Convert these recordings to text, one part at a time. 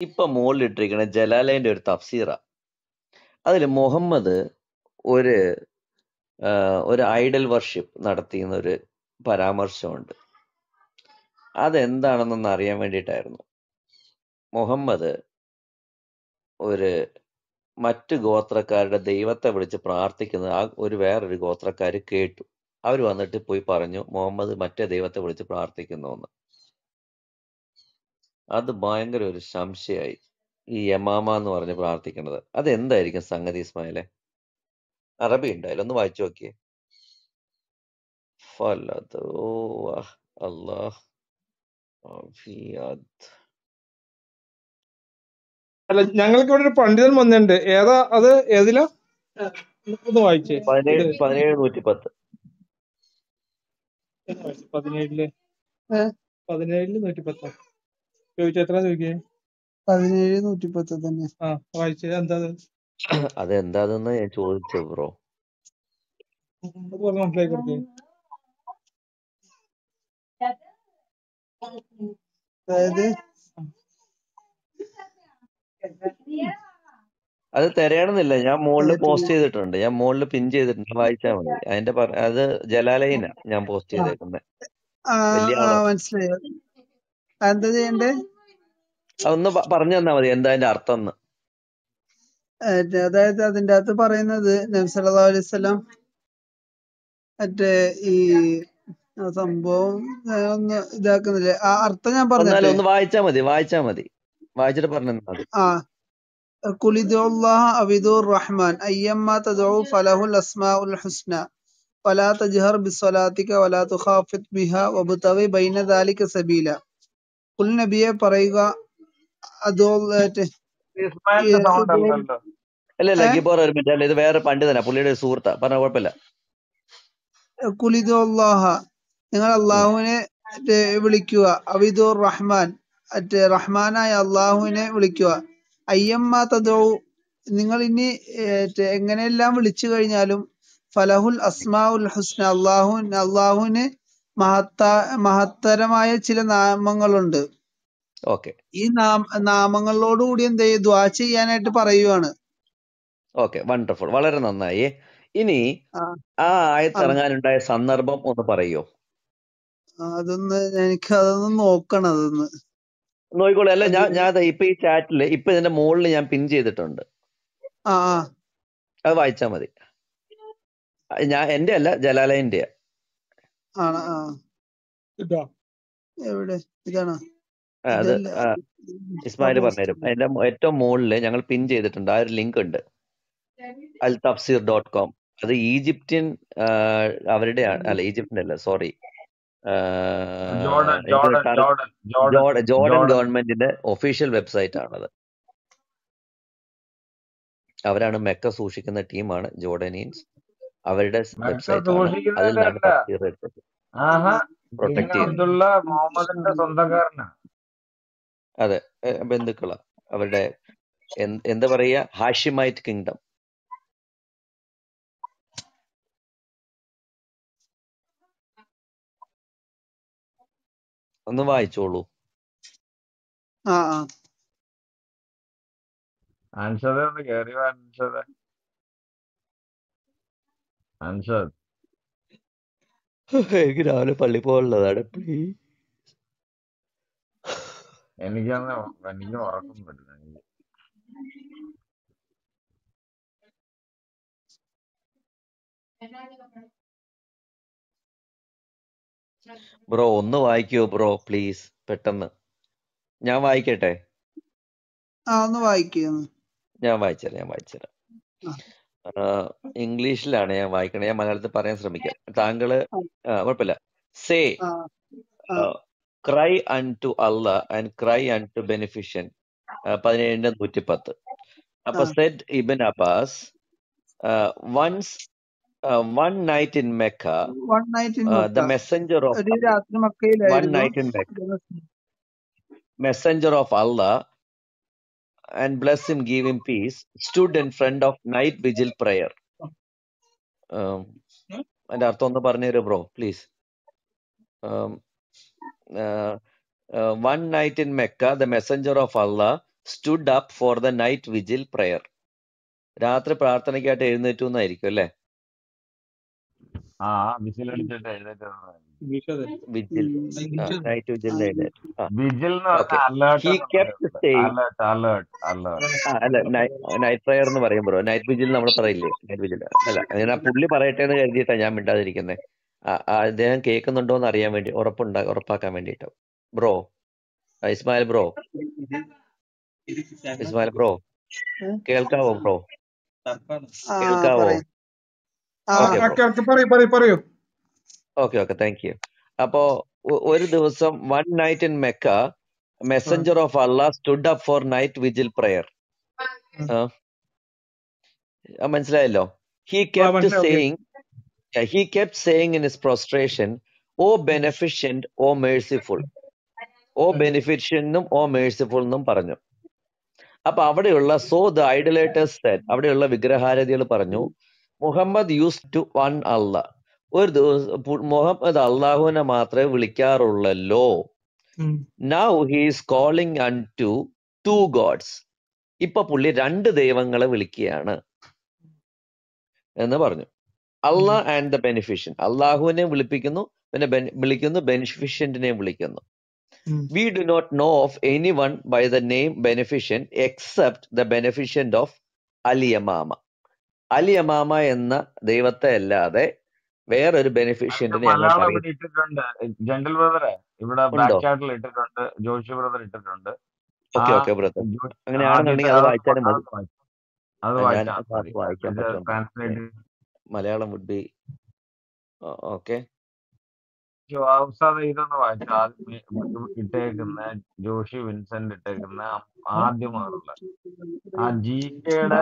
ഇപ്പൊ മുകളിലിട്ടിരിക്കുന്ന ജലാലയന്റെ ഒരു തഫ്സീറ. അതിൽ മുഹമ്മദ് ഒരു ഒരു ഐഡൽ വർഷിപ്പ് നടത്തിയെന്ന ഒരു പരാമർശമുണ്ട്. അതെന്താണെന്നൊന്ന് അറിയാൻ വേണ്ടിയിട്ടായിരുന്നു. മുഹമ്മദ് ഒരു മറ്റ് ഗോത്രക്കാരുടെ ദൈവത്തെ വിളിച്ച് പ്രാർത്ഥിക്കുന്നത് ആ ഒരു വേറൊരു ഗോത്രക്കാർ കേട്ടു. അവർ വന്നിട്ട് പോയി പറഞ്ഞു മുഹമ്മദ് മറ്റേ ദൈവത്തെ വിളിച്ച് പ്രാർത്ഥിക്കുന്നു എന്ന്. അത് ഭയങ്കര ഒരു സംശയമായി. ഈ യമാമ എന്ന് പറഞ്ഞ് പ്രാർത്ഥിക്കുന്നത്. അതെന്തായിരിക്കും സംഗതി ഇസ്മായിലെ? അറബി ഉണ്ടായാലും ഒന്ന് വായിച്ചു നോക്കിയേ. ഫലത് ഓ അല്ലാഹ് അല്ല ഞങ്ങൾക്ക് ഇവിടെ ഒരു പണ്ഡിതൻ വന്നിട്ടുണ്ട്. ഏതാ അത്? ഏതിലാ? ഒന്ന് വായിച്ചേ. പതിനേഴ് പതിനേഴ് നൂറ്റി പത്ത് പതിനേഴിൽ? പതിനേഴിൽ നൂറ്റി പത്താ ചോദിച്ചു എത്ര ചോദിക്കേ? പതിനേഴ് നൂറ്റിപ്പത്ത് തന്നെ. ആ വായിച്ചേ. എന്താ അത്? അതെന്താണെന്ന് ഞാൻ ചോദിച്ചു ബ്രോ? മനസ്സിലാക്കി കൊടുക്കേ. അതായത്? അത് തിരയണമെന്നില്ല. ഞാൻ മുകളിൽ പോസ്റ്റ് ചെയ്തിട്ടുണ്ട്. ഞാൻ മുകളിൽ പിൻ ചെയ്തിട്ടുണ്ട്. വായിച്ചാൽ മതി. അതിന്റെ അത് ജലാലയിനാ ഞാൻ പോസ്റ്റ് ചെയ്തേക്കുന്നത് മനസ്സിലായി. എന്താ ചെയ്യണ്ടേ? ഒന്ന് പറഞ്ഞു തന്നാ മതി. എന്താ അതിന്റെ അർത്ഥം എന്ന് അതായത് അതിന്റെ അകത്ത് പറയുന്നത് നബ്സല്ലാ അലൈവല്ലാം മറ്റേ ഈ സംഭവം ഇതാക്കുന്നില്ലേ? ആ അർത്ഥം ഞാൻ പറഞ്ഞു ഒന്ന് വായിച്ചാ മതി വായിച്ചാ മതി. വായിച്ചിട്ട് പറഞ്ഞു ആ. കുലിദുല്ലാഹ അബിദുർ റഹ്മാൻ തദു ഹുസ്ന വലാ തജ്ഹർ ബിസ്വലാത്തിക വലാ തുഖാഫിത് ബൈന ദാലിക സബീല. കുൽ നബിയെ പറയുക അതോ അല്ല അല്ല ഗിബോർ ഒരു മിനിറ്റ്. അല്ല ഇത് വേറെ പണ്ഡിതനാ പുള്ളിയുടെ സുഹൃത്താ. പറഞ്ഞ കുഴപ്പമില്ല. കുലിദോല്ലാഹ നിങ്ങൾ അള്ളാഹുവിനെ വിളിക്കുക. അവിദുർ റഹ്മാൻ. മറ്റേ റഹ്മാനായ അള്ളാഹുവിനെ വിളിക്കുക. അയ്യമ്മ തദോ നിങ്ങൾ ഇനി എങ്ങനെയെല്ലാം വിളിച്ചു കഴിഞ്ഞാലും ഫലഹുൽ അസ്മാഉൽ ഹുസ്ന. അള്ളാഹു അള്ളാഹുവിന് മഹത്ത മഹത്തരമായ ചില നാമങ്ങളുണ്ട്. ഓക്കെ. ഈ നാമങ്ങളോട് കൂടി എന്ത് ചെയ്യും? ദ്വാ ചെയ്യാനായിട്ട് പറയുവാണ്. Okay wonderful. വളരെ നന്നായി. ഇനി ആ. ആയത്തിറങ്ങാനുണ്ടായ സന്ദർഭം ഒന്ന് പറയോ? അതൊന്ന് എനിക്ക് അതൊന്ന് നോക്കണം അതൊന്ന്. നോക്കിക്കോളൂ. അല്ല ഞാൻ ഞാൻ ഇപ്പൊ ഈ ചാറ്റിൽ ഇപ്പൊ ഇതിന്റെ മുകളിൽ ഞാൻ പിൻ ചെയ്തിട്ടുണ്ട്. ആ അത് വായിച്ചാ മതി. ഞാൻ എന്റെ അല്ല ജലാലയന്റെ ആണ് ആ. എവിടെ? ഇതാണോ? അത് ഇസ്മായിൽ പറഞ്ഞുതരും. അതിന്റെ ഏറ്റവും മുകളിൽ ഞങ്ങൾ പിൻ ചെയ്തിട്ടുണ്ട്. ആ ഒരു ലിങ്ക് ഉണ്ട്. അൽ തഫ്സീർ ഡോട്ട് കോം. അത് ഈജിപ്ഷ്യൻ അവരുടെ അല്ല ഈജിപ്തിന്റെ അല്ല സോറി. ജോർഡൻ ഗവൺമെന്റിന്റെ ഒഫീഷ്യൽ വെബ്സൈറ്റ് ആണത് അവരാണ് മെക്ക സൂക്ഷിക്കുന്ന ടീമാണ് ജോർഡനിയൻസ് അവരുടെ മുഹമ്മദിന്റെ അതെ ബന്ധുക്കള. അവരുടെ എന്താ പറയാ ഹാഷിമൈറ്റ് കിങ്ഡം. ഒന്ന് വായിച്ചോളൂ. ആ ആ. അൻഷദ് ഒന്ന് കയറി വാ അൻഷദ് എനിക്ക് രാവിലെ പള്ളി പോകാനുള്ളതാണ് പ്ലീസ് എനിക്കന്ന് എനിക്ക് ഉറക്കം പറ്റില്ല ബ്രോ ഒന്ന് വായിക്കോ ബ്രോ പ്ലീസ് പെട്ടെന്ന്. ഞാൻ വായിക്കട്ടെ? ആ ഒന്ന് വായിക്കുന്നു ഞാൻ വായിച്ചുതരാം ഞാൻ വായിച്ചുതരാം ഇംഗ്ലീഷിലാണ് ഞാൻ വായിക്കണേ. ഞാൻ മലയാളത്തിൽ പറയാൻ ശ്രമിക്കാം. താങ്കൾ കുഴപ്പമില്ല. സേ ക്രൈ അൺ ടു അല്ല and cry unto beneficent പതിനേഴിന്റെ നൂറ്റി പത്ത് അപ്പൊ said Ibn Abbas once one night in Mecca the messenger of one night in Mecca Messenger ഓഫ് Allah and bless him, give him peace, stood in front of night vigil prayer. Um, അതിന്റെ അർത്ഥം ഒന്ന് പറഞ്ഞു തരുമോ bro please one night in Mecca the messenger of Allah stood up for the night vigil prayer. രാത്രി പ്രാർത്ഥനയ്ക്കായിട്ട് എഴുന്നേറ്റു എന്നായിരിക്കും അല്ലേ ആ വിജിൽ. അല്ല നൈറ്റ് പ്രയർ എന്ന് ബ്രോ നൈറ്റ് വിജിൽ നമ്മൾ പറയില്ലേ? നൈറ്റ് വിജിൽ അല്ല ഞാൻ പുള്ളി പറയട്ടെ എന്ന് കരുതിയിട്ടാ ഞാൻ മിണ്ടാതിരിക്കുന്നത് അദ്ദേഹം കേൾക്കുന്നുണ്ടോ എന്ന് അറിയാൻ വേണ്ടി ഉറപ്പുണ്ടാ ഉറപ്പാക്കാൻ വേണ്ടിട്ടോ bro Ismail bro Ismail bro കേൾക്കാവോ ബ്രോ കേൾക്കാവോ? പറയും ഓക്കെ ഓക്കെ താങ്ക് യു അപ്പോ ഒരു ദിവസം one night in Mecca messenger of Allah stood up for night vigil prayer. മനസ്സിലായല്ലോ? He kept saying he kept saying in his prostration O beneficent O merciful O ബെനിഫിഷ്യനും oh merciful എന്നും പറഞ്ഞു. അപ്പൊ അവിടെയുള്ള so the ഐഡലേറ്റേഴ്സ് അവിടെയുള്ള വിഗ്രഹാരതികൾ പറഞ്ഞു Muhammad use to one അല്ല. ഒരു ദിവസം മുഹമ്മദ് അള്ളാഹുവിനെ മാത്രമേ വിളിക്കാറുള്ളല്ലോ. Now he's calling unto two gods ഇപ്പൊ പുള്ളി രണ്ട് ദൈവങ്ങളെ വിളിക്കുകയാണ്. എന്ന് പറഞ്ഞു. അള്ളാഹ് ആൻഡ് ദ ബെനിഫിഷ്യൻ അള്ളാഹുവിനെ വിളിപ്പിക്കുന്നു പിന്നെ വിളിക്കുന്നു ബെനിഫിഷ്യന്റിനെ വിളിക്കുന്നു. We do not know of anyone by the name beneficent except the beneficent of അലിയമാമ അലിയമാമ എന്ന ദൈവത്തെ അല്ലാതെ വേറൊരു ബെനിഫിഷ്യന്റിന് ഇട്ടിട്ടുണ്ട്. ജനറൽ ബ്രദറെ ഇവിടെ ബാക്ക് ചാറ്റിൽ ഇട്ടിട്ടുണ്ട്. ജോഷി ബ്രദർ ഇട്ടിട്ടുണ്ട്. ഓക്കെ ഓക്കെ ബ്രദർ അങ്ങനെയാണെന്നുണ്ടെങ്കിൽ അത് വായിച്ചാലും മതി. വായിക്കാൻ മലയാളം വുഡ് ബി ഓക്കെ. ഇതൊന്ന് വായിച്ചാൽ ഇട്ടേക്കുന്ന ജോഷി വിൻസെന്റ് ഇട്ടേക്കുന്ന ആദ്യമാണുള്ള ആ ജി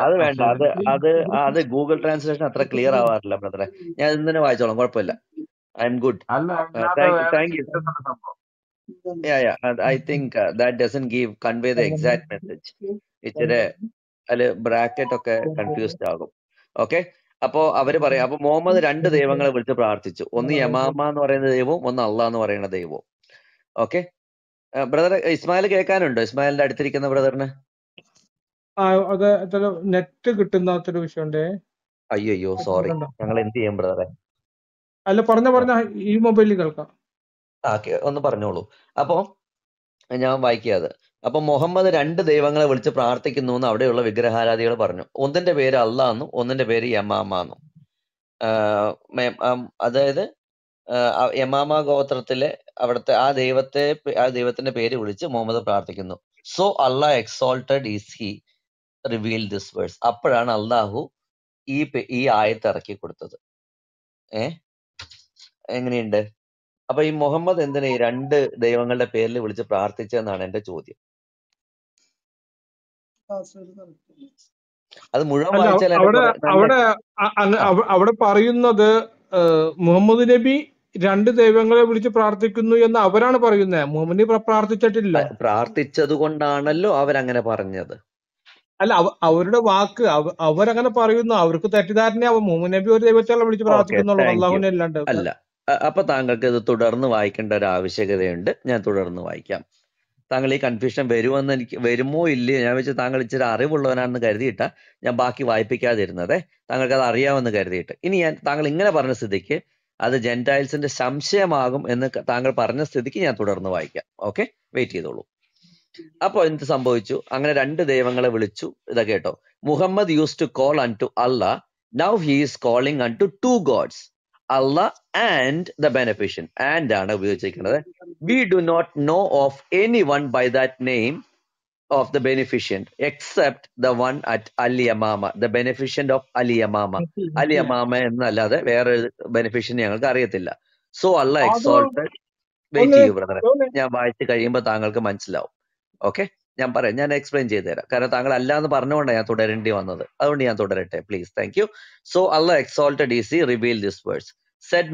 അത് വേണ്ട. അത് അത് അത് ഗൂഗിൾ ട്രാൻസ്ലേഷൻ അത്ര ക്ലിയർ ആവാറില്ല ബ്രദറെ. ഞാൻ ഇന്നെ വായിച്ചോളാം. കുഴപ്പമില്ല. I am good. Thank thank you. yeah yeah i think uh, that doesn't give convey the exact message ഇച്ചിരി അതിൽ ബ്രാക്കറ്റ് ഒക്കെ കൺഫ്യൂസ്ഡ് ആകും. ഓക്കെ? അപ്പോ അവർ പറയാം അപ്പൊ മുഹമ്മദ് രണ്ട് ദൈവങ്ങളെ വിളിച്ച് പ്രാർത്ഥിച്ചു. ഒന്ന് യമാമ എന്ന് പറയുന്ന ദൈവവും ഒന്ന് അള്ളാഹ് എന്ന് പറയുന്ന ദൈവവും. ഓക്കെ? ബ്രദർ ഇസ്മായിൽ കേൾക്കാനുണ്ടോ? ഇസ്മായിലിന്റെ അടുത്തിരിക്കുന്ന ബ്രദറിന്? ആ അത് നെറ്റ് കിട്ടുന്നാത്തൊരു വിഷയമുണ്ടേ. അയ്യോ സോറി. ഞങ്ങൾ എന്ത് ചെയ്യും ബ്രദറെ? അല്ല പറഞ്ഞ പറഞ്ഞ. ഈ മൊബൈലിൽ കേൾക്കാം. ഓക്കെ ഒന്ന് പറഞ്ഞോളൂ. അപ്പോ ഞാൻ വായിക്കാത് അപ്പൊ മുഹമ്മദ് രണ്ട് ദൈവങ്ങളെ വിളിച്ച് പ്രാർത്ഥിക്കുന്നു എന്ന് അവിടെയുള്ള വിഗ്രഹാരാധികൾ പറഞ്ഞു. ഒന്നിന്റെ പേര് അള്ളാഹ് എന്നും ഒന്നിന്റെ പേര് യമാമ എന്നും അതായത് യമാമ ഗോത്രത്തിലെ അവിടുത്തെ ആ ദൈവത്തെ ആ ദൈവത്തിന്റെ പേര് വിളിച്ച് മുഹമ്മദ് പ്രാർത്ഥിക്കുന്നു. So Allah exalted is he reveal this verse അപ്പോഴാണ് അള്ളാഹു ഈ ഈ ആയത്ത് ഇറക്കി കൊടുത്തത്. ഏ? എങ്ങനെയുണ്ട്? അപ്പൊ ഈ മുഹമ്മദ് എന്തിനാ ഈ രണ്ട് ദൈവങ്ങളുടെ പേരിൽ വിളിച്ച് പ്രാർത്ഥിച്ചതെന്നാണ് എന്റെ ചോദ്യം. അത് മുഴുവൻ അവിടെ അവിടെ അവിടെ പറയുന്നത് മുഹമ്മദ് നബി രണ്ട് ദൈവങ്ങളെ വിളിച്ച് പ്രാർത്ഥിക്കുന്നു എന്ന് അവരാണ് പറയുന്നത് മുഹമ്മദ് നബി പ്രാർത്ഥിച്ചിട്ടില്ല. പ്രാർത്ഥിച്ചത് കൊണ്ടാണല്ലോ അവരങ്ങനെ പറഞ്ഞത്. അല്ല അവരുടെ വാക്ക് അവ- അവരങ്ങനെ പറയുന്നു. അവർക്ക് തെറ്റിദ്ധാരണയാവും മുഹമ്മദ് നബി ഒരു ദൈവത്തെ വിളിച്ച് പ്രാർത്ഥിക്കുന്നുള്ളൂ. അള്ളാഹുവിനെ അല്ലാണ്ട് അല്ല അപ്പൊ താങ്കൾക്ക് ഇത് തുടർന്ന് വായിക്കേണ്ട ഒരു ആവശ്യകതയുണ്ട്. ഞാൻ തുടർന്ന് വായിക്കാം. താങ്കൾ ഈ കൺഫ്യൂഷൻ വരുമെന്ന് എനിക്ക് വരുമോ ഇല്ലയോ ഞാൻ വെച്ച് താങ്കൾ ഇച്ചിരി അറിവുള്ളവനാണെന്ന് കരുതിയിട്ട ഞാൻ ബാക്കി വായിപ്പിക്കാതിരുന്നത്. താങ്കൾക്ക് അത് അറിയാമെന്ന് കരുതിയിട്ട്. ഇനി ഞാൻ താങ്കൾ ഇങ്ങനെ പറഞ്ഞ സ്ഥിതിക്ക് അത് ജെന്റൈൽസിന്റെ സംശയമാകും എന്ന് താങ്കൾ പറഞ്ഞ സ്ഥിതിക്ക് ഞാൻ തുടർന്ന് വായിക്കാം. ഓക്കെ? വെയിറ്റ് ചെയ്തോളൂ. അപ്പോൾ എന്ത് സംഭവിച്ചു? അങ്ങനെ രണ്ട് ദൈവങ്ങളെ വിളിച്ചു. ഇതാ കേട്ടോ. Muhammad use to call unto അല്ല now he is calling unto two gods അല്ല ആൻഡ് ദ ബെനഫിഷ്യൻ ആൻഡ് ആണ് ഉപയോഗിച്ചിരിക്കുന്നത്. We do not know of anyone by that name of the beneficent except the one at അലിയമാമ the beneficent of അലിയമാമ അലിയമാമ എന്നല്ലാതെ വേറെ ബെനിഫിഷ്യൻ ഞങ്ങൾക്ക് അറിയത്തില്ല. സോ അല്ല എക്സോൾട്ടഡ് വെയിറ്റ് ചെയ്യൂ ബ്രദറെ ഞാൻ വായിച്ച് കഴിയുമ്പോൾ താങ്കൾക്ക് മനസ്സിലാവും. ഓക്കെ ഞാൻ പറയാം ഞാൻ എക്സ്പ്ലെയിൻ ചെയ്തു തരാം കാരണം താങ്കൾ അല്ല എന്ന് പറഞ്ഞുകൊണ്ടാണ് ഞാൻ തുടരേണ്ടി വന്നത്. അതുകൊണ്ട് ഞാൻ തുടരട്ടെ please thank you so Allah exalted is he reveal this words said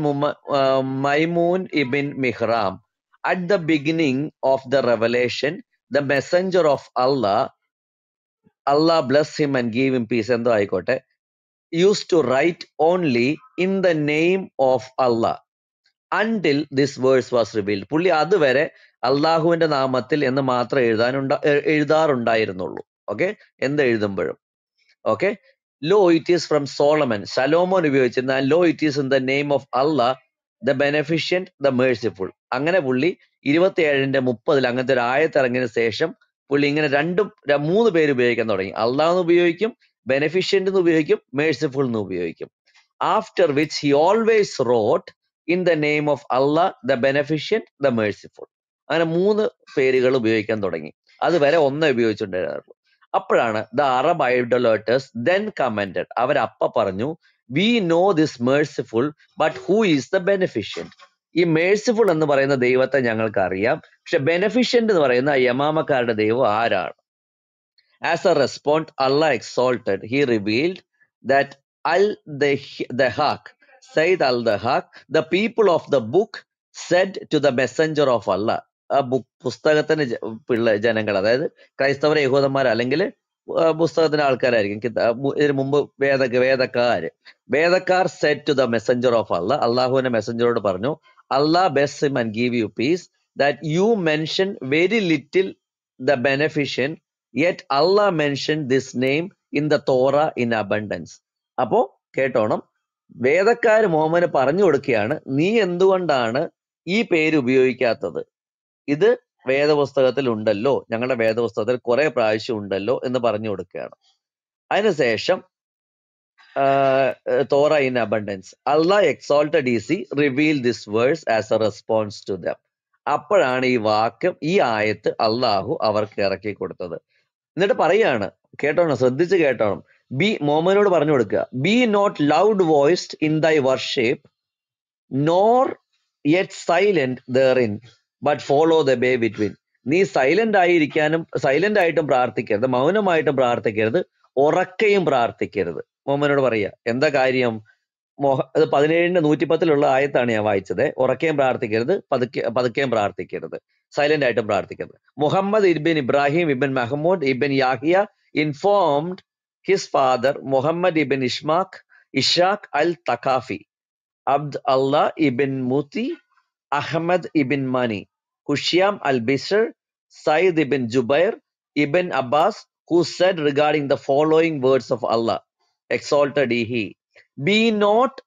Maimun Ibn Mihran at the beginning of the revelation the messenger of Allah Allah bless him and give him peace എന്തോ ആയിക്കോട്ടെ. Use to write only in the name of Allah until this verse was revealed പുള്ളി അതുവരെ അള്ളാഹുവിന്റെ നാമത്തിൽ എന്ന് മാത്രം എഴുതാനുണ്ട എഴുതാറുണ്ടായിരുന്നുള്ളൂ. Okay? എന്ത് എഴുതുമ്പോഴും. Okay? Lo it is from Solomon Solomon ഉപയോഗിച്ചിരുന്ന lo it is in the name of Allah the beneficent the merciful അങ്ങനെ പുള്ളി ഇരുപത്തിയേഴിന്റെ മുപ്പതിൽ അങ്ങനത്തെ ഒരു ആയത്തിറങ്ങിയതിനു ശേഷം പുള്ളി ഇങ്ങനെ രണ്ടും മൂന്ന് പേര് ഉപയോഗിക്കാൻ തുടങ്ങി. അള്ളാഹ് എന്ന് ഉപയോഗിക്കും ബെനഫിഷ്യന്റ് എന്ന് ഉപയോഗിക്കും മേഴ്സിഫുൾ എന്ന് ഉപയോഗിക്കും. After which he always wrote in the name of Allah the beneficent the merciful അങ്ങനെ മൂന്ന് പേരുകൾ ഉപയോഗിക്കാൻ തുടങ്ങി. അതുവരെ ഒന്നേ ഉപയോഗിച്ചിട്ടുണ്ടായിരുന്നു അപ്പോഴാണ് the Arab idolaters then commented അവരപ്പ പറഞ്ഞു we know this merciful but who is the beneficent ഈ മേഴ്സിഫുൾ എന്ന് പറയുന്ന ദൈവത്തെ ഞങ്ങൾക്ക് അറിയാം പക്ഷെ ബെനിഫിഷ്യന്റ് എന്ന് പറയുന്ന യമാമക്കാരുടെ ദൈവം ആരാണ്? As a respond Allah exalted he revealed that Al Dahhak said Al Dahhak the people of the book said to the messenger of Allah ആ പുസ്തകത്തിന്റെ പിള്ള ജനങ്ങൾ അതായത് ക്രൈസ്തവർ യഹൂദന്മാർ അല്ലെങ്കിൽ പുസ്തകത്തിന്റെ ആൾക്കാരായിരിക്കും. ഇതിനു മുമ്പ് വേദ വേദക്കാര്. വേദക്കാർ said to the messenger of Allah അള്ളാഹുവിന്റെ മെസ്സഞ്ചറോട് പറഞ്ഞു Allah best and give you peace that you mention very little the beneficent yet Allah mention this name in the Torah in abundance അപ്പോ കേട്ടോണം. വേദക്കാർ മോഹമ്മന് പറഞ്ഞു കൊടുക്കുകയാണ് നീ എന്തുകൊണ്ടാണ് ഈ പേര് ഉപയോഗിക്കാത്തത്? ഇത് വേദപുസ്തകത്തിൽ ഉണ്ടല്ലോ ഞങ്ങളുടെ വേദപുസ്തകത്തിൽ കുറെ പ്രാവശ്യം ഉണ്ടല്ലോ എന്ന് പറഞ്ഞു കൊടുക്കുകയാണ്. അതിനുശേഷം Torah in abundance. Allah exalted is he reveal this verse as a response to them. അപ്പോഴാണ് ഈ വാക്യം ഈ ആയത്ത് അള്ളാഹു അവർക്ക് ഇറക്കി കൊടുത്തത്. എന്നിട്ട് പറയാണ് കേട്ടോണം ശ്രദ്ധിച്ച് കേട്ടോണം. ബി മോമനോട് പറഞ്ഞു കൊടുക്കുക be not loud voiced in thy worship nor yet silent therein but follow the way between നീ സൈലന്റ് ആയിരിക്കാനും സൈലന്റ് ആയിട്ടും പ്രാർത്ഥിക്കരുത്. മൗനമായിട്ടും പ്രാർത്ഥിക്കരുത്. ഉറക്കയും പ്രാർത്ഥിക്കരുത്. മോഹനോട് പറയുക എന്താ കാര്യം? മോഹ അത് പതിനേഴിന്റെ നൂറ്റിപ്പത്തിലുള്ള ആയത്താണ് ഞാൻ വായിച്ചത്. ഉറക്കയും പ്രാർത്ഥിക്കരുത് പതുക്കെ പതുക്കെയും പ്രാർത്ഥിക്കരുത്. സൈലന്റ് ആയിട്ടും പ്രാർത്ഥിക്കരുത്. Muhammad Ibn Ibrahim Ibn Mehmood Ibn Yahya informed his father Muhammad Ibn Ishaq Ishaq Al Thaqafi Abd Allah Ibn Muthi Ahmad Ibn Mani. Al Bishr Said Ibn Jubair Ibn Abbas who said regarding the following words of Allah, exalted is he, be not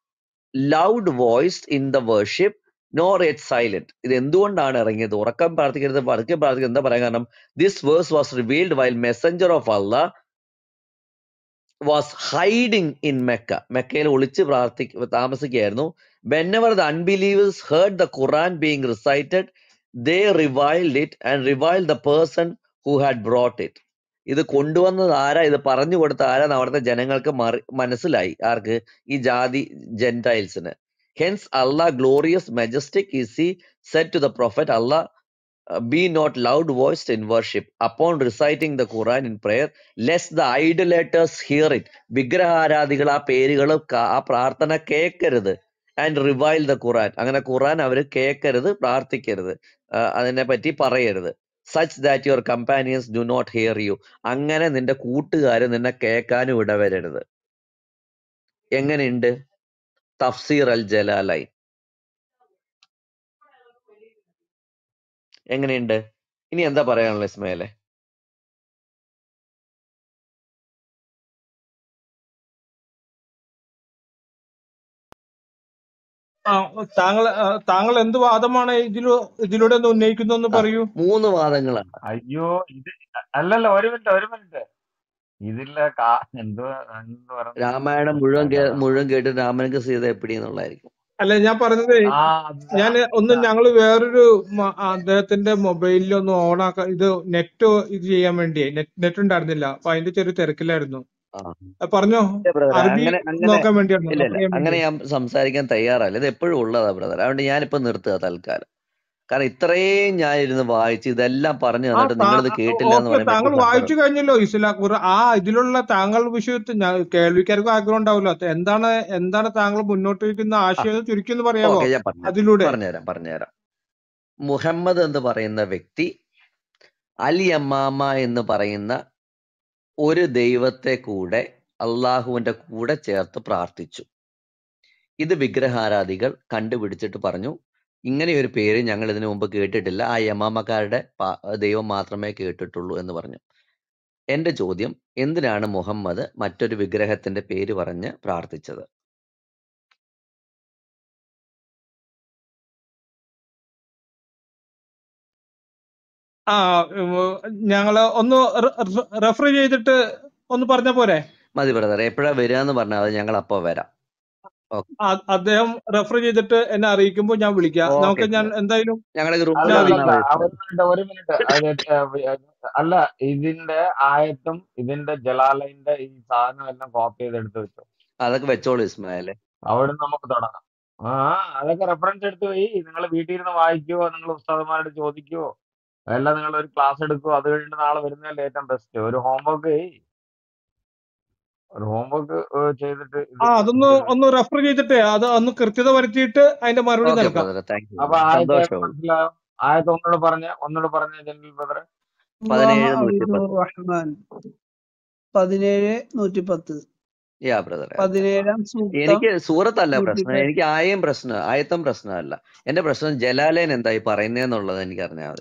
loud voiced in the worship, nor yet silent. ഇത് എന്തുകൊണ്ടാണ് ഇറങ്ങിയത്? ഉറക്കം പ്രാർത്ഥിക്കരുത് പതുക്കെ പ്രാർത്ഥിക്കരുത് എന്താ പറയാൻ കാരണം this verse was revealed while messenger of Allah was hiding in Mecca മെക്കയിൽ ഒളിച്ച് പ്രാർത്ഥി താമസിക്കുകയായിരുന്നു. Whenever the unbelievers heard the Quran being recited they reviled it and reviled the person who had brought it ഇത് കൊണ്ടുവന്നത് ആരാ? ഇത് പറഞ്ഞു കൊടുത്ത ആരാന്ന് അവിടുത്തെ ജനങ്ങൾക്ക് മറി മനസ്സിലായി. ആർക്ക്? ഈ ജാതി ജെന്റൈൽസിന്. Hence Allah glorious majestic is he said to the prophet Allah be not loud voiced in worship upon reciting the Quran in prayer lest the idolaters hear it വിഗ്രഹാരാധികൾ ആ പേരുകൾ ആ പ്രാർത്ഥന കേൾക്കരുത്. ആൻഡ് റിവൈൽ ദ ഖുറാൻ അങ്ങനെ ഖുറാൻ അവർ കേൾക്കരുത് പ്രാർത്ഥിക്കരുത് അതിനെ പറ്റി പറയരുത്. Such that your companions do not hear you അങ്ങനെ നിന്റെ കൂട്ടുകാർ നിന്നെ കേൾക്കാനും ഇടവരരുത്. എങ്ങനെയുണ്ട്? തഫ്സീർ അൽ ജലാലൈൻ എങ്ങനെയുണ്ട്? ഇനി എന്താ പറയാനുള്ള ഇസ്മയിലെ? താങ്കൾ ആ, താങ്കൾ എന്ത് വാദമാണ് ഇതിലൂ ഇതിലൂടെ ഒന്ന് ഉന്നയിക്കുന്നതെന്ന് പറയൂ? മൂന്ന് വാദങ്ങളാണ് അയ്യോ ഇത് അല്ലല്ല ഒരു മിനിറ്റ് ഒരു മിനിറ്റ്. ഇതില്ല എന്തോ രാമായണം മുഴുവൻ മുഴുവൻ കേട്ട് രാമനക്ക് സീത എപ്പിടിന്നുള്ളതായിരിക്കും അല്ല ഞാൻ പറഞ്ഞത് ആ ഞാൻ ഒന്ന് ഞങ്ങൾ ഞങ്ങൾ വേറൊരു അദ്ദേഹത്തിന്റെ മൊബൈലിൽ ഒന്ന് ഓൺ ആക്കാൻ ഇത് നെറ്റ് ഇത് ചെയ്യാൻ വേണ്ടി നെറ്റ് ഉണ്ടായിരുന്നില്ല അപ്പൊ അതിന്റെ ചെറിയ തിരക്കിലായിരുന്നു. പറഞ്ഞോ? അങ്ങനെ ഞാൻ സംസാരിക്കാൻ തയ്യാറല്ല. ഇത് എപ്പോഴും ഉള്ളതാ ബ്രദർ അതുകൊണ്ട് ഞാനിപ്പോ നിർത്തുക തൽക്കാലം. കാരണം ഇത്രയും ഞാൻ ഇരുന്ന് വായിച്ച് ഇതെല്ലാം പറഞ്ഞു തന്നിട്ട് നിങ്ങളിത് കേട്ടില്ല എന്ന് താങ്കൾ വായിച്ചു കഴിഞ്ഞല്ലോ ഇസ്ലാ ആ ഇതിലുള്ള താങ്കൾ വിഷയത്തിൽ കേൾവിക്കാർക്കും ആഗ്രഹം ഉണ്ടാവില്ല എന്താണ് എന്താണ് താങ്കൾ മുന്നോട്ട് വയ്ക്കുന്ന ആശയം എന്ന് ചുരുക്കി ഒന്ന് പറയാമോ? അതിലൂടെ. പറഞ്ഞുതരാം പറഞ്ഞുതരാം. മുഹമ്മദ് എന്ന് പറയുന്ന വ്യക്തി അലി അമ്മാമ എന്ന് പറയുന്ന ഒരു ദൈവത്തെ കൂടെ അള്ളാഹുവിന്റെ കൂടെ ചേർത്ത് പ്രാർത്ഥിച്ചു. ഇത് വിഗ്രഹാരാധികൾ കണ്ടുപിടിച്ചിട്ട് പറഞ്ഞു ഇങ്ങനെ ഒരു പേര് ഞങ്ങൾ ഇതിനു മുമ്പ് കേട്ടിട്ടില്ല. ആ യമാമക്കാരുടെ ദൈവം മാത്രമേ കേട്ടിട്ടുള്ളൂ എന്ന് പറഞ്ഞു. എന്റെ ചോദ്യം എന്തിനാണ് മുഹമ്മദ് മറ്റൊരു വിഗ്രഹത്തിന്റെ പേര് പറഞ്ഞ് പ്രാർത്ഥിച്ചത്? ആ ഞങ്ങൾ ഒന്ന് റെഫർ ചെയ്തിട്ട് ഒന്ന് പറഞ്ഞ പോരെ? മതി ബ്രദർ എപ്പോഴാ വരാന്ന് എന്ന് പറഞ്ഞാൽ ഞങ്ങൾ അപ്പോ വരാം അദ്ദേഹം റെഫർ ചെയ്തിട്ട് എന്നെ അറിയിക്കുമ്പോൾ ഞാൻ വിളിക്കാം. നമുക്ക് ഞാൻ എന്തായാലും ഞങ്ങളുടെ അല്ല ഇതിന്റെ ആയത്തും ഇതിന്റെ ജലാലയിന്റെ ഈ സാധനം എല്ലാം കോപ്പി ചെയ്ത് എടുത്ത് വെച്ചു. അതൊക്കെ വെച്ചോളൂ ഇസ്മായിലെ. അവിടെ നമുക്ക് തുടങ്ങാം. ആ അതൊക്കെ റെഫറൻസ് എടുത്ത് പോയി. നിങ്ങൾ വീട്ടിൽ ഇരുന്ന് വായിക്കുവോ? നിങ്ങൾ ഉസ്താദന്മാരോട് ചോദിക്കുവോ? അല്ല നിങ്ങൾ ഒരു ക്ലാസ് എടുക്കുക അത് കഴിഞ്ഞിട്ട് നാളെ വരുന്നതല്ലേ ഏറ്റവും ബെസ്റ്റ് ഒരു ഹോംവർക്ക് ഒരു ഹോംവർക്ക് ചെയ്തിട്ട് ആ അതൊന്ന് ഒന്ന് റെഫർ ചെയ്തിട്ട് അത് ഒന്ന് കൃത്യത വരുത്തിയിട്ട് അതിന്റെ മറുപടി ഓക്കെ നൽകാം. അപ്പൊ ആയത്ത് മനസ്സിലായോ? ആയത്ത് ഒന്നുകൂടെ പറഞ്ഞ ഒന്നുകൂടെ പറഞ്ഞ ജനറൽ ബ്രദറെ പതിനേഴ് നൂറ്റി പത്ത്. യാ ബ്രദർ പതിനേഴാം എനിക്ക് സൂറത്തല്ല പ്രശ്നം. എനിക്ക് ആയം പ്രശ്നം ആയത്തം പ്രശ്നമല്ല. എന്റെ പ്രശ്നം ജലാലയൻ എന്തായി പറയുന്നതെന്നുള്ളത് എനിക്ക് അറിഞ്ഞാൽ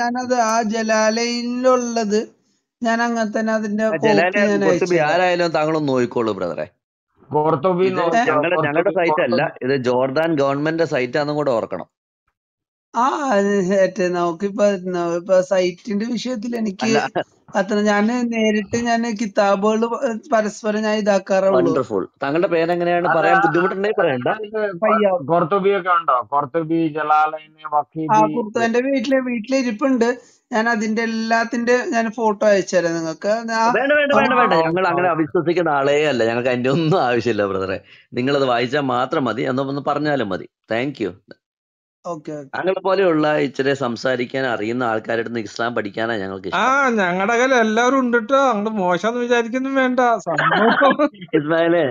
ഞാനത് ആ ജലാലയിലുള്ളത് ഞാൻ അങ്ങനെ തന്നെ അതിന്റെ ആരായാലും താങ്കളൊന്ന് നോക്കിക്കോളൂ ബ്രദറെ? ഞങ്ങളുടെ സൈറ്റ് അല്ല. ഇത് ജോർദാൻ ഗവൺമെന്റ് സൈറ്റ് ആണെന്നും കൂടെ ഓർക്കണം. ആ മറ്റേ നമുക്കിപ്പോ ഇപ്പൊ സൈറ്റിന്റെ വിഷയത്തിൽ എനിക്ക് അല്ല. അത്ര ഞാൻ നേരിട്ട് ഞാൻ കിതാബുകൾ പരസ്പരം ഞാൻ ഇതാക്കാറേ ഉള്ളൂ വണ്ടർഫുൾ താങ്കളുടെ പേരെങ്ങനെയാണ്? അല്ല പറയാൻ ബുദ്ധിമുട്ടുണ്ടെങ്കിൽ പറയണ്ട. കോർത്തുബി ഒക്കെ ഉണ്ടോ? കോർത്തുബി ജലാലൈന് ആ വക്കീബി? കുർത്ത എന്റെ വീട്ടിൽ ഇരിപ്പുണ്ട്. ഞാൻ അതിന്റെ എല്ലാത്തിന്റെ ഞാൻ ഫോട്ടോ അയച്ചുതരാം നിങ്ങൾക്ക്. ആ വേണ്ട വേണ്ട വേണ്ട വേണ്ട. ആ ഞങ്ങൾ അങ്ങനെ അവിശ്വസിക്കുന്ന ആളേ അല്ല. ഞങ്ങൾക്ക് അതിന്റെ ഒന്നും ആവശ്യമില്ല ബ്രദറെ നിങ്ങളത് വായിച്ചാൽ മാത്രം മതി. എന്നൊന്ന് പറഞ്ഞാലും മതി. താങ്ക് യു താങ്കളെ പോലെയുള്ള ഇച്ചിരി സംസാരിക്കാൻ അറിയുന്ന ആൾക്കാരുടെ അടുത്ത് ഇസ്ലാം പഠിക്കാനാ ഞങ്ങൾക്ക് ആ ഇഷ്ടം ഞങ്ങളുടെ കയ്യിൽ എല്ലാവരും ഉണ്ട് കേട്ടോ അങ്ങോട്ട് മോശം വിചാരിക്കുന്നു വേണ്ട. ഇസ്മായിലെ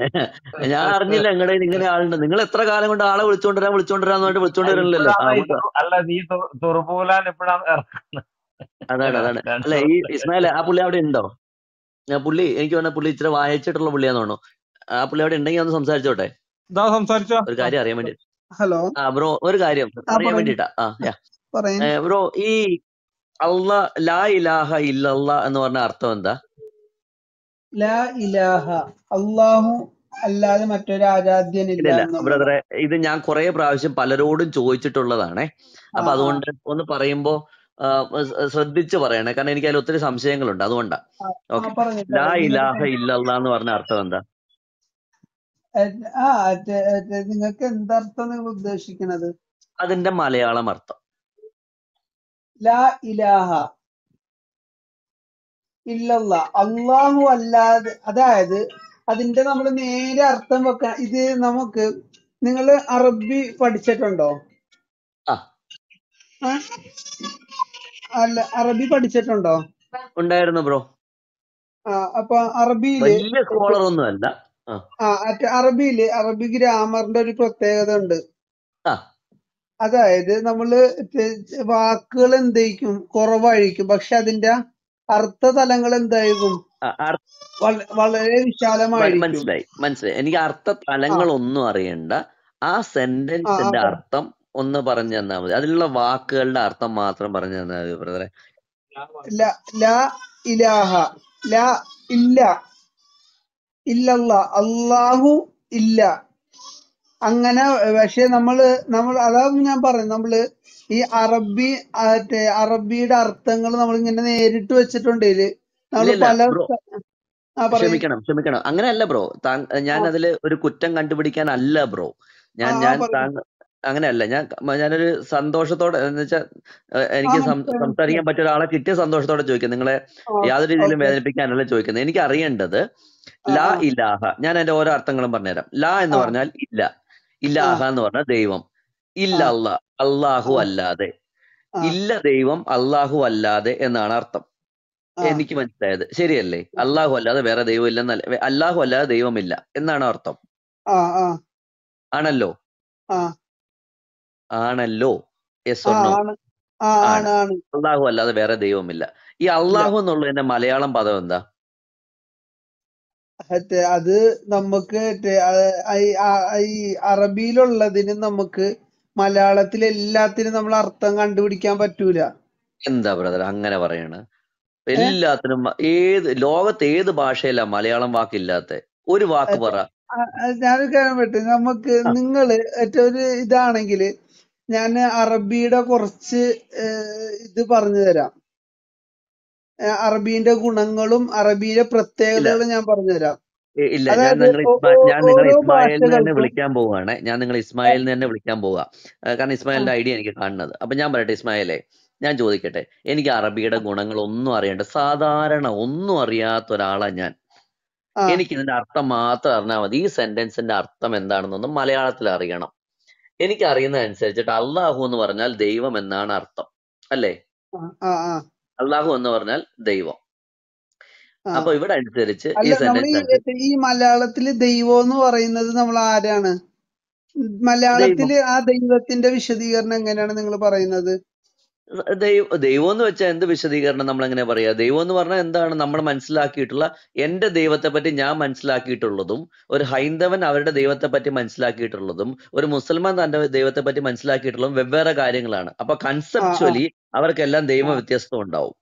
ഞാൻ അറിഞ്ഞില്ല ഞങ്ങളുടെ ഇങ്ങനെ ആളുണ്ട്. നിങ്ങൾ എത്ര കാലം കൊണ്ട് ആളെ വിളിച്ചോണ്ടിരാൻ വിളിച്ചോണ്ടിരാന്ന് പറഞ്ഞിട്ട് ഈ അല്ല നീ തു- തുറപ്പൂലാൻ എപ്പോഴാണ് അതാണ് അതാണ്. അല്ല ഈ ഇസ്മായിലെ ആ പുള്ളി അവിടെ ഉണ്ടോ? ആ പുള്ളി എനിക്ക് പറഞ്ഞ പുള്ളി ഇച്ചിരി വായിച്ചിട്ടുള്ള പുള്ളിയാന്ന് തോന്നുന്നു. ആ പുള്ളി അവിടെ ഉണ്ടെങ്കിൽ ഒന്ന് സംസാരിച്ചോട്ടെ? ഒരു കാര്യം അറിയാൻ വേണ്ടി. ഹലോ ആ ബ്രോ ഒരു കാര്യം പറയാൻ വേണ്ടിട്ടാ ആ ബ്രോ ഈ അള്ളാ ലാ ഇലാഹ ഇല്ലല്ലാ എന്ന് പറഞ്ഞ അർത്ഥം എന്താ? ലാ ഇലാഹ അള്ളാഹു അല്ലാതെ മറ്റൊരു ആരാധ്യനില്ല ബ്രദറെ ഇത് ഞാൻ കുറെ പ്രാവശ്യം പലരോടും ചോദിച്ചിട്ടുള്ളതാണേ. അപ്പൊ അതുകൊണ്ട് ഒന്ന് പറയുമ്പോ ശ്രദ്ധിച്ച് പറയണേ. കാരണം എനിക്ക് അതിൽ ഒത്തിരി സംശയങ്ങളുണ്ട്. അതുകൊണ്ടാ. ഓക്കെ. ലാ ഇലാഹ ഇല്ലല്ലാന്ന് ഇല്ലല്ലാ എന്ന് പറഞ്ഞ അർത്ഥം എന്താ? ആ നിങ്ങൾക്ക് എന്തർത്ഥം നിങ്ങൾ ഉദ്ദേശിക്കുന്നത് അതിന്റെ മലയാളം അർത്ഥം. ലാ ഇലാഹ ഇല്ലല്ല. അള്ളാഹു അല്ലാതെ അതായത് അതിന്റെ നമ്മൾ നേരെ അർത്ഥം വെക്ക ഇത് നമുക്ക് നിങ്ങൾ അറബി പഠിച്ചിട്ടുണ്ടോ? അല്ല അറബി പഠിച്ചിട്ടുണ്ടോ? ഉണ്ടായിരുന്നു ബ്രോ. ആ അപ്പൊ അറബിയിൽ സ്കോളർ ഒന്നും അല്ല ആ. അറബിയിൽ അറബി ഗ്രാമറിന്റെ ഒരു പ്രത്യേകത ഉണ്ട്. അതായത് നമ്മൾ വാക്കുകൾ എന്തായിരിക്കും കുറവായിരിക്കും. പക്ഷെ അതിന്റെ അർത്ഥ തലങ്ങൾ എന്തായിരിക്കും? വളരെ വിശാലമായി വിശാലമായിരിക്കും മനസ്സിലായി മനസ്സിലായി. എനിക്ക് അർത്ഥ തലങ്ങൾ ഒന്നും അറിയണ്ട. ആ സെന്റൻസിന്റെ അർത്ഥം ഒന്ന് പറഞ്ഞു തന്നാൽ മതി. അതിലുള്ള വാക്കുകളുടെ അർത്ഥം മാത്രം പറഞ്ഞു തന്നാൽ മതി ബ്രദറെ. ഇലാഹ. ലാ ഇല്ല. ഇല്ലല്ല അള്ളാഹു ഇല്ല. അങ്ങനെ പക്ഷെ നമ്മൾ നമ്മൾ അതാ ഞാൻ പറയും നമ്മൾ ഈ അറബി മറ്റേ അറബിയുടെ അർത്ഥങ്ങൾ നമ്മൾ ഇങ്ങനെ നേരിട്ട് വെച്ചിട്ടുണ്ട് ഇതിൽ. ഇല്ല നമ്മൾ പല ക്ഷമിക്കണം ക്ഷമിക്കണം. അങ്ങനെയല്ല ബ്രോ. താ ഞാൻ അതിൽ അതിൽ ഒരു കുറ്റം കണ്ടുപിടിക്കാൻ അല്ല ബ്രോ. ഞാൻ ഞാൻ അങ്ങനെയല്ല. ഞാൻ ഞാനൊരു സന്തോഷത്തോടെ എന്ന് വെച്ചാൽ എനിക്ക് സംസാരിക്കാൻ പറ്റിയ ഒരാളെ കിട്ടിയ സന്തോഷത്തോടെ ചോദിക്കുന്നത്. നിങ്ങളെ യാതൊരു രീതിയിലും വേദനിപ്പിക്കാനല്ല ചോദിക്കുന്നത്. എനിക്ക് അറിയേണ്ടത് ലാ ഇലാഹ. ഞാൻ അതിന്റെ ഓരോ അർത്ഥങ്ങളും പറഞ്ഞുതരാം. ലാ എന്ന് പറഞ്ഞാൽ ഇല്ല. ഇല്ലാഹ ഇലാഹ എന്ന് പറഞ്ഞാൽ ദൈവം. ഇല്ല അള്ളാ അള്ളാഹു അല്ലാതെ. ഇല്ല ദൈവം അള്ളാഹു അല്ലാതെ എന്നാണ് അർത്ഥം. എനിക്ക് മനസ്സിലായത്. ശരിയല്ലേ? അള്ളാഹു അല്ലാതെ വേറെ ദൈവം ഇല്ലെന്നല്ല. അള്ളാഹു അല്ലാതെ ദൈവമില്ല എന്നാണ് അർത്ഥം. ആണല്ലോ? ആണല്ലോ? യെസ് അള്ളാഹു അല്ലാതെ വേറെ ദൈവമില്ല. ഈ അള്ളാഹു എന്നുള്ളതിന്റെ മലയാളം പദം എന്താ? മറ്റേ അത് നമുക്ക് ഈ അറബിയിലുള്ളതിന് നമുക്ക് മലയാളത്തിൽ എല്ലാത്തിനും നമ്മൾ അർത്ഥം കണ്ടുപിടിക്കാൻ പറ്റൂല. എന്താ ബ്രദർ അങ്ങനെ പറയാണ്? എല്ലാത്തിനും ഏത് ലോകത്ത് ഏത് ഭാഷയിലാ മലയാളം വാക്കില്ലാത്ത? ഒരു വാക്ക് പറ. ഞാനൊരു കാര്യം പറ്റും നമുക്ക് നിങ്ങൾ ഏറ്റവും ഒരു ഇതാണെങ്കിൽ ഞാൻ അറബിയുടെ കുറച്ച് ഇത് പറഞ്ഞു തരാം അറബീന്റെ ഗുണങ്ങളും അറബിയിലെ പ്രത്യേകതകളും ഞാൻ പറഞ്ഞു തരാം ഇല്ല ഞാൻ നിങ്ങൾ ഞാൻ നിങ്ങളെ ഓരോ ഇസ്മായിലിന് തന്നെ വിളിക്കാൻ പോവുകയാണ് ഞാൻ നിങ്ങൾ ഇസ്മായിലിന് തന്നെ വിളിക്കാൻ പോവുക കാരണം ഇസ്മായിലിന്റെ ഐഡിയ എനിക്ക് കാണുന്നത്. അപ്പൊ ഞാൻ പറയട്ടെ ഇസ്മായിലെ ഞാൻ ചോദിക്കട്ടെ എനിക്ക് അറബിയുടെ ഗുണങ്ങൾ ഒന്നും അറിയണ്ട. സാധാരണ ഒന്നും അറിയാത്ത ഒരാളാ ഞാൻ. എനിക്ക് ഇതിന്റെ അർത്ഥം മാത്രം അറിഞ്ഞാൽ മതി. ഈ സെന്റൻസിന്റെ അർത്ഥം എന്താണെന്നൊന്നും മലയാളത്തിൽ അറിയണം. എനിക്ക് അറിയുന്ന അനുസരിച്ചിട്ട് അള്ളാഹു എന്ന് പറഞ്ഞാൽ ദൈവം എന്നാണ് അർത്ഥം. അല്ലേ? അള്ളാഹു എന്ന് പറഞ്ഞാൽ ദൈവം. അപ്പൊ ഇവിടെ അനുസരിച്ച് ഈ മലയാളത്തിൽ ദൈവം എന്ന് പറയുന്നത് നമ്മൾ ആരാണ്? മലയാളത്തിൽ ആ ദൈവത്തിന്റെ വിശദീകരണം എങ്ങനെയാണ് നിങ്ങൾ പറയുന്നത്? ദൈവം ദൈവം എന്ന് വെച്ചാൽ എന്ത് വിശദീകരണം നമ്മൾ എങ്ങനെ പറയാ? ദൈവം എന്ന് പറഞ്ഞാൽ എന്താണ് നമ്മൾ മനസ്സിലാക്കിയിട്ടുള്ള എന്റെ ദൈവത്തെ പറ്റി ഞാൻ മനസ്സിലാക്കിയിട്ടുള്ളതും ഒരു ഹൈന്ദവൻ അവരുടെ ദൈവത്തെ പറ്റി മനസ്സിലാക്കിയിട്ടുള്ളതും ഒരു മുസൽമാൻ തന്റെ ദൈവത്തെ പറ്റി മനസ്സിലാക്കിയിട്ടുള്ളതും വെവ്വേറെ കാര്യങ്ങളാണ്. അപ്പൊ കൺസെപ്ച്വലി അവർക്കെല്ലാം ദൈവ വ്യത്യസ്തം ഉണ്ടാവും.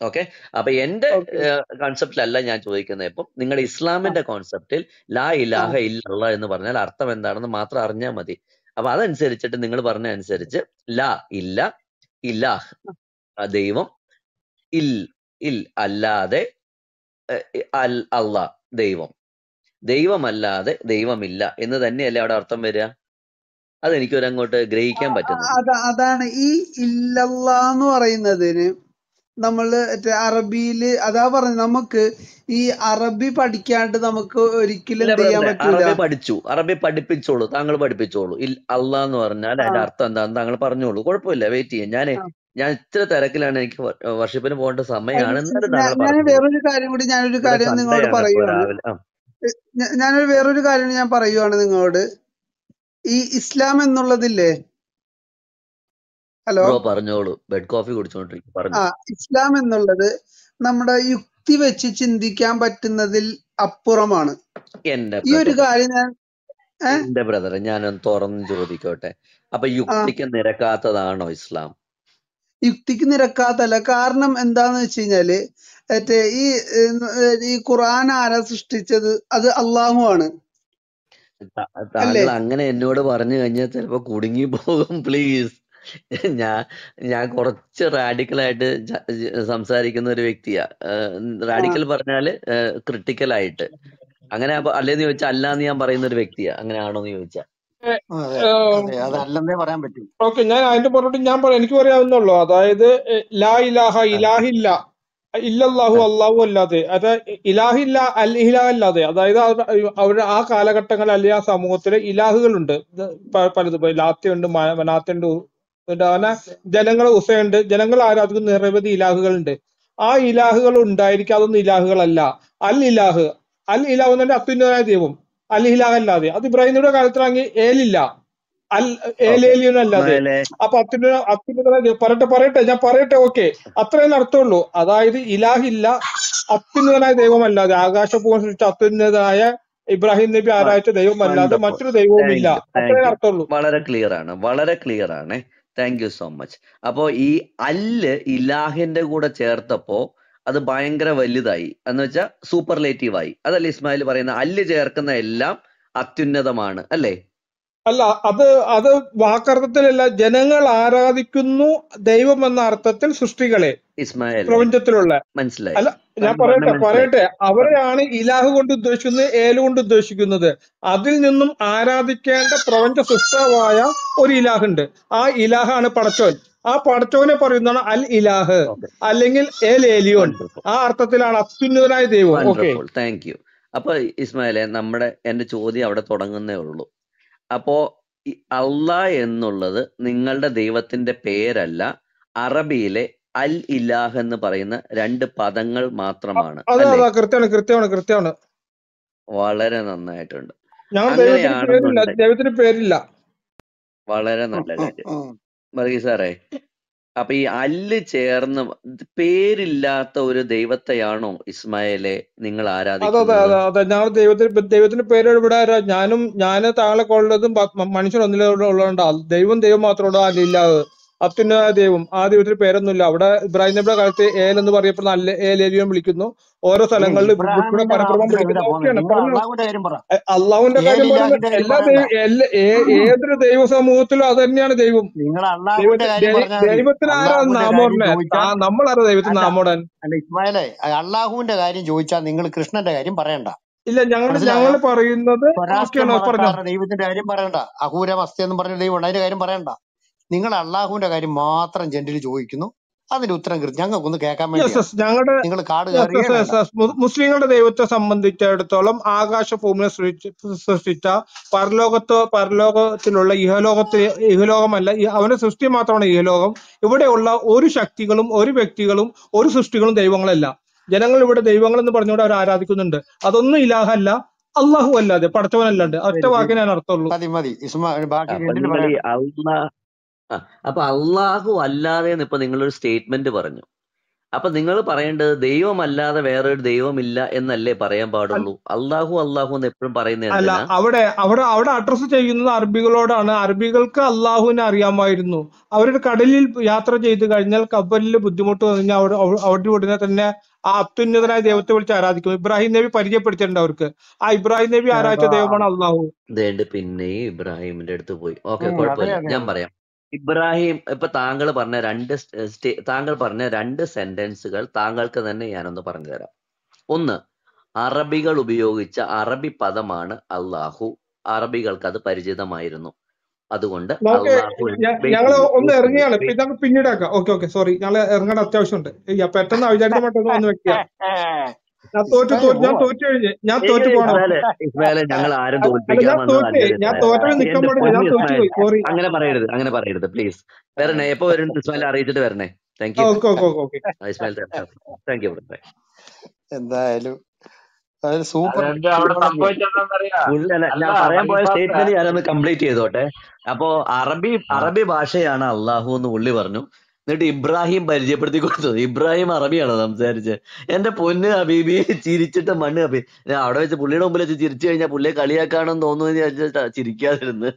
ഓക്കെ? അപ്പൊ എന്റെ കോൺസെപ്റ്റിലല്ല ഞാൻ ചോദിക്കുന്നത് ഇപ്പം. നിങ്ങളുടെ ഇസ്ലാമിന്റെ കോൺസെപ്റ്റിൽ ലാ ഇലാഹ ഇല്ല എന്ന് പറഞ്ഞാൽ അർത്ഥം എന്താണെന്ന് മാത്രം അറിഞ്ഞാൽ മതി. അപ്പൊ അതനുസരിച്ചിട്ട് നിങ്ങൾ പറഞ്ഞ അനുസരിച്ച് ലാ ഇല്ല ഇലാഹ് ദൈവം ഇൽ ഇൽ അല്ലാതെ അൽ അല്ല ദൈവം. ദൈവമല്ലാതെ ദൈവമില്ല എന്ന് തന്നെയല്ലേ അവിടെ അർത്ഥം വരിക? അതെനിക്കൊരു അങ്ങോട്ട് ഗ്രഹിക്കാൻ പറ്റുന്നു അതാണ് ഈ ഇല്ലല്ലാന്ന് പറയുന്നതിന് നമ്മൾ അറബിയിൽ അതാ പറഞ്ഞത് നമുക്ക് ഈ അറബി പഠിക്കാണ്ട് നമുക്ക് ഒരിക്കലും ചെയ്യാൻ പറ്റില്ല അറബി പഠിച്ചു. അറബി പഠിപ്പിച്ചോളൂ താങ്കൾ പഠിപ്പിച്ചോളൂ. അള്ളാഹ് എന്ന് പറഞ്ഞാൽ അതിന്റെ അർത്ഥം എന്താണെന്ന് താങ്കൾ പറഞ്ഞോളൂ. കുഴപ്പമില്ല വെയിറ്റ് ചെയ്യാം. ഞാൻ ഞാൻ ഇത്ര തിരക്കിലാണ് എനിക്ക് വർഷിപ്പിന് പോകേണ്ട സമയമാണ്. ഞാൻ വേറൊരു കാര്യം കൂടി ഞാനൊരു കാര്യം നിങ്ങളോട് പറയുകയാണ് ഞാനൊരു വേറൊരു കാര്യം ഞാൻ പറയുവാണ് നിങ്ങളോട്. ഈ ഇസ്ലാം എന്നുള്ളതില്ലേ? ഹലോ പറഞ്ഞോളൂ. ബെഡ് കോഫി കുടിച്ചോണ്ടിരിക്കും ആ ഇസ്ലാം എന്നുള്ളത് നമ്മുടെ യുക്തി വെച്ച് ചിന്തിക്കാൻ പറ്റുന്നതിൽ അപ്പുറമാണ്. ഈ ഒരു കാര്യം ഞാൻ എന്റെ ബ്രദർ ഞാനൊന്ന് തുറന്ന് ചോദിക്കോട്ടെ. അപ്പൊ യുക്തിക്ക് നിരക്കാത്തതാണോ ഇസ്ലാം? യുക്തിക്ക് നിരക്കാത്തല്ല. കാരണം എന്താന്ന് വെച്ച് കഴിഞ്ഞാൽ മറ്റേ ഈ ഈ ഖുറാൻ ആരാ സൃഷ്ടിച്ചത്? അത് അള്ളാഹു ആണ്. താങ്കൾ അങ്ങനെ എന്നോട് പറഞ്ഞു കഴിഞ്ഞാൽ ചിലപ്പോ കുടുങ്ങി പോകും പ്ലീസ് ഞാൻ ഞാൻ കുറച്ച് റാഡിക്കലായിട്ട് സംസാരിക്കുന്ന ഒരു വ്യക്തിയാ. റാഡിക്കൽ പറഞ്ഞാൽ ക്രിട്ടിക്കൽ ആയിട്ട്. അങ്ങനെ അപ്പൊ അല്ലേന്ന് ചോദിച്ചാൽ അല്ലാന്ന് ഞാൻ പറയുന്ന ഒരു വ്യക്തിയാ. അങ്ങനെ ആണോന്ന് ചോദിച്ചാ അതെ അതെ പറയാൻ പറ്റൂ. ഓക്കെ ഞാൻ അതിന്റെ പുറത്തോട്ട് ഞാൻ പറയാം. എനിക്ക് പറയാവുന്നുള്ളൂ അതായത് ലാ ഇലാഹ ഇലാഹില്ല. ഇല്ലല്ലാഹു അള്ളാഹു അല്ലാതെ. അത് ഇലാഹില്ല അൽ അല്ലാതെ. അതായത് അവരുടെ ആ കാലഘട്ടങ്ങളിൽ അല്ലെങ്കിൽ ആ സമൂഹത്തിലെ ഇലാഹുകളുണ്ട്. പലതും. ഇപ്പൊ ലാത്തയുണ്ട് ഉണ്ട് ജനങ്ങൾ ഉസയുണ്ട്. ജനങ്ങൾ ആരാധിക്കുന്ന നിരവധി ഇലാഹുകളുണ്ട്. ആ ഇലാഹുകൾ ഉണ്ടായിരിക്കും അതൊന്നും ഇലാഹുകളല്ല. അൽ ഇലാഹ്. അൽ ഇലാഹ് എന്ന് പറഞ്ഞാൽ അത്യുന്നതനായ ദൈവം. അൽ ഇലാഹ് അല്ലാതെ. അത് ഇബ്രാഹിമിയുടെ കാലത്തിലാണെങ്കിൽ ഏലില്ല അൽ ഏലേലിയനല്ലാതെ അപ്പൊ അത്യുന്ന അത്യുന്നതനായ ദൈവം. പറയട്ടെ പറയട്ടെ ഞാൻ പറയട്ടെ ഓക്കെ. അത്രയും അർത്ഥമുള്ളൂ അതായത് ഇലാഹില്ല അത്യുന്നതനായ ദൈവമല്ലാതെ. ആകാശപൂർവം സൃഷ്ടിച്ച അത്യുന്നതനായ ഇബ്രാഹിം നബി ആരാധിച്ച ദൈവമല്ലാതെ അല്ലാതെ മറ്റൊരു ദൈവവുമില്ല. അത്രയും നടത്തുള്ളൂ. അർത്ഥമുള്ളൂ വളരെ ക്ലിയർ ആണ്. വളരെ ക്ലിയർ ആണ്. താങ്ക് യു സോ മച്ച് അപ്പോ ഈ അല്ല് ഇലാഹിന്റെ കൂടെ ചേർത്തപ്പോ അത് ഭയങ്കര വലുതായി. എന്ന് വെച്ചാൽ സൂപ്പർലേറ്റീവ് ആയി. അതല്ലേ ഇസ്മായിൽ പറയുന്ന അല്ല് ചേർക്കുന്ന എല്ലാം അത്യുന്നതമാണ് അല്ലേ? അല്ല അത് അത് വാക്കർത്ഥത്തിലല്ല ജനങ്ങൾ ആരാധിക്കുന്നു ദൈവം എന്ന അർത്ഥത്തിൽ സൃഷ്ടികളെ. ഇസ്മായിൽ. പ്രപഞ്ചത്തിലുള്ള. മനസ്സിലായി. അല്ല ഞാൻ പറയട്ടെ പറയട്ടെ. അവരെയാണ് ഇലാഹ് കൊണ്ട് ഉദ്ദേശിക്കുന്നത് ഏൽ കൊണ്ട് ഉദ്ദേശിക്കുന്നത്. അതിൽ നിന്നും ആരാധിക്കേണ്ട പ്രപഞ്ച സൃഷ്ടാവായ ഒരു ഇലാഹ് ഉണ്ട്. ആ ഇലാഹാണ് പടച്ചോൻ. ആ പടച്ചോനെ പറയുന്നതാണ് അൽ ഇലാഹ് അല്ലെങ്കിൽ ഏൽ ഏലിയോൻ. ആ അർത്ഥത്തിലാണ് അത്യുന്നതനായ ദൈവം. ഓക്കെ. താങ്ക് യു അപ്പൊ ഇസ്മായിലെ നമ്മുടെ എന്റെ ചോദ്യം അവിടെ തുടങ്ങുന്നേ ഉള്ളൂ. അപ്പോ അള്ള എന്നുള്ളത് നിങ്ങളുടെ ദൈവത്തിന്റെ പേരല്ല അറബിയിലെ അൽ ഇലാഹ് എന്ന് പറയുന്ന രണ്ട് പദങ്ങൾ മാത്രമാണ് അതെ അതെ കൃത്യമാണ് കൃത്യമാണ് കൃത്യമാണ്. വളരെ നന്നായിട്ടുണ്ട്. ദൈവത്തിന് പേരില്ല വളരെ നല്ല കാര്യം. വർഗീസ് സാറേ അപ്പൊ ഈ അല്ല് ചേർന്ന് പേരില്ലാത്ത ഒരു ദൈവത്തെയാണോ ഇസ്മായിലെ നിങ്ങൾ ആരാധിക്കുന്നത്? അതെ അതെ. ഞങ്ങൾ ദൈവത്തിന് ദൈവത്തിന്റെ പേര് ഇവിടെ ഞാനും ഞാൻ താങ്കളെ കൊള്ളതും മനുഷ്യർ ഒന്നിലുള്ളതുകൊണ്ട് ദൈവം ദൈവം മാത്രമുള്ള അല്ലില്ലാതെ. അത്യുന്നത ദൈവം ആ ദൈവത്തിന് പേരൊന്നുമില്ല. അവിടെ ഇബ്രാഹിം നബിയുടെ കാലത്ത് ഏൽ എന്ന് പറയപ്പെടുന്ന അല്ല ഏലേലിയും വിളിക്കുന്നു. ഓരോ സ്ഥലങ്ങളിലും ഇവിടെ പരബ്രഹ്മം വിളിക്കുന്നു. ഓക്കെയാണ് പറഞ്ഞു അള്ളാഹുവിന്റെ കാര്യം പറയുന്നത് എല്ലാ ദൈവം ഏതൊരു ദൈവ സമൂഹത്തിലും അത് തന്നെയാണ് ദൈവം. നിങ്ങൾ അള്ളാഹുവിന്റെ ദൈവത്തിന് കാര്യം പറഞ്ഞാൽ ദൈവത്തിന് ആരാ നാമോടനെ? നമ്മൾ ആരാ ദൈവത്തിന് നാമോടൻ? അല്ല ഇസ്മായിലെ അള്ളാഹുവിന്റെ കാര്യം ചോദിച്ചാൽ നിങ്ങൾ കൃഷ്ണന്റെ കാര്യം പറയണ്ട. ഇല്ല ഞങ്ങൾ ഞങ്ങൾ പറയുന്നത് ദൈവത്തിന്റെ കാര്യം പറയണ്ട. അഹൂര മസ്തി എന്ന് പറഞ്ഞ ദൈവം അതിന്റെ കാര്യം പറയണ്ട. നിങ്ങൾ അള്ളാഹുവിന്റെ കാര്യം മാത്രം ജെന്റിൽ ചോദിക്കുന്നു. അതിന്റെ ഉത്തരം കൃത്യം. ഞങ്ങൾക്കൊന്ന് കേൾക്കാൻ വേണ്ടി ഞങ്ങളുടെ നിങ്ങൾ യെസ് മുസ്ലിങ്ങളുടെ ദൈവത്തെ സംബന്ധിച്ചിടത്തോളം ആകാശ ഭൂമിയെ സൃഷ്ടിച്ച പരലോകത്ത് പരലോകത്തിലുള്ള ഇഹലോകത്തിൽ ഇഹലോകമല്ല അവന്റെ സൃഷ്ടി മാത്രമാണ് ഇഹലോകം. ഇവിടെയുള്ള ഒരു ശക്തികളും ഒരു വ്യക്തികളും ഒരു സൃഷ്ടികളും ദൈവങ്ങളല്ല. ജനങ്ങൾ ഇവിടെ ദൈവങ്ങൾ എന്ന് പറഞ്ഞുകൊണ്ട് അവർ ആരാധിക്കുന്നുണ്ട്. അതൊന്നും ഇലാഹല്ല അള്ളാഹു അല്ലാതെ. പടച്ചവനല്ലാണ്ട് ഒറ്റ ഞാൻ അർത്ഥമുള്ളൂ. മതി മതി. ഇസ്മാ ബാക്കി അപ്പൊ ആ, അള്ളാഹു അല്ലാതെ എന്ന് ഇപ്പൊ നിങ്ങളൊരു സ്റ്റേറ്റ്മെന്റ് പറഞ്ഞു. അപ്പൊ നിങ്ങൾ പറയേണ്ടത് ദൈവമല്ലാതെ വേറൊരു ദൈവമില്ല എന്നല്ലേ പറയാൻ പാടുള്ളൂ? അള്ളാഹു അള്ളാഹു എന്ന് എപ്പോഴും പറയുന്നത് അല്ല അവിടെ അവിടെ അവിടെ അഡ്രസ് ചെയ്യുന്നത് അറബികളോടാണ്. അറബികൾക്ക് അള്ളാഹുവിനെ അറിയാമായിരുന്നു. അവരുടെ കടലിൽ യാത്ര ചെയ്തു കഴിഞ്ഞാൽ കബലിൽ ബുദ്ധിമുട്ട് വന്നു അവിടെ അവിടെ ഉടനെ തന്നെ ആ അത്യുന്നതനായ ദൈവത്തെ വിളിച്ച് ആരാധിക്കും. ഇബ്രാഹിം നബി പരിചയപ്പെടുത്തിയിട്ടുണ്ട് അവർക്ക്. ആ ഇബ്രാഹിം നബി ആരാധിച്ച ദൈവമാണ് അള്ളാഹു പിന്നെ ഇബ്രാഹിമിന്റെ അടുത്ത് പോയി. ഓക്കെ കുഴപ്പമില്ല. ഞാൻ പറയാം. ഇബ്രാഹിം ഇപ്പൊ താങ്കൾ പറഞ്ഞ രണ്ട് താങ്കൾ പറഞ്ഞ രണ്ട് സെന്റൻസുകൾ താങ്കൾക്ക് തന്നെ ഞാനൊന്ന് പറഞ്ഞു തരാം ഒന്ന് അറബികൾ ഉപയോഗിച്ച അറബി പദമാണ് അള്ളാഹു അറബികൾക്ക് അത് പരിചിതമായിരുന്നു. അതുകൊണ്ട് നമുക്ക് അള്ളാഹു ഞ- വെയിറ്റ് ഞങ്ങൾ ചെയ്യൂ ഒന്ന് ഇറങ്ങിയാണ് നമുക്ക് പിന്നീട് ആക്കാം ഓക്കെ ഓക്കെ. സോറി ഞങ്ങൾ ഇറങ്ങേണ്ട അത്യാവശ്യമുണ്ട്. പെട്ടെന്ന് വിചാരിച്ച മട്ടൊന്ന് വന്ന് വെക്കുക ഞാൻ തോറ്റു ഞാൻ തോറ്റു കഴിഞ്ഞ്. ഞാൻ തോറ്റു പോണം. ഞങ്ങൾ ആരും ഞാൻ തോറ്റേ ഞാൻ പാടില്ല തോറ്റു പോയി. സോറി അങ്ങനെ പറയരുത് അങ്ങനെ പറയരുത് പ്ലീസ് വരണേ എപ്പോ വരും ഇസ്മായിൽ അറിയിച്ചിട്ട് വരണേ. Thank you okay okay okay okay Ismail thank you എന്തായാലും പറയാൻ പോയ സ്റ്റേറ്റ്മെന്റ് ഞാനൊന്ന് കംപ്ലീറ്റ് ചെയ്തോട്ടെ. അപ്പോ അറബി അറബി ഭാഷയാണ് അള്ളാഹു എന്ന് ഉള്ളി പറഞ്ഞു. എന്നിട്ട് ഇബ്രാഹിം പരിചയപ്പെടുത്തി കൊടുത്തത് ഇബ്രാഹിം അറബിയാണോ സംസാരിച്ചത് എന്റെ പൊന്ന് ഹബീബി ചിരിച്ചിട്ട് മണ്ണ് ഹബീബി ഞാൻ അവിടെ വെച്ച് പുള്ളിയുടെ മുമ്പിൽ വെച്ച് ചിരിച്ചു കഴിഞ്ഞാൽ പുള്ളിയെ കളിയാക്കാണെന്ന് തോന്നുന്നു വിചാരിച്ചിട്ടാ ചിരിക്കാതിരുന്ന്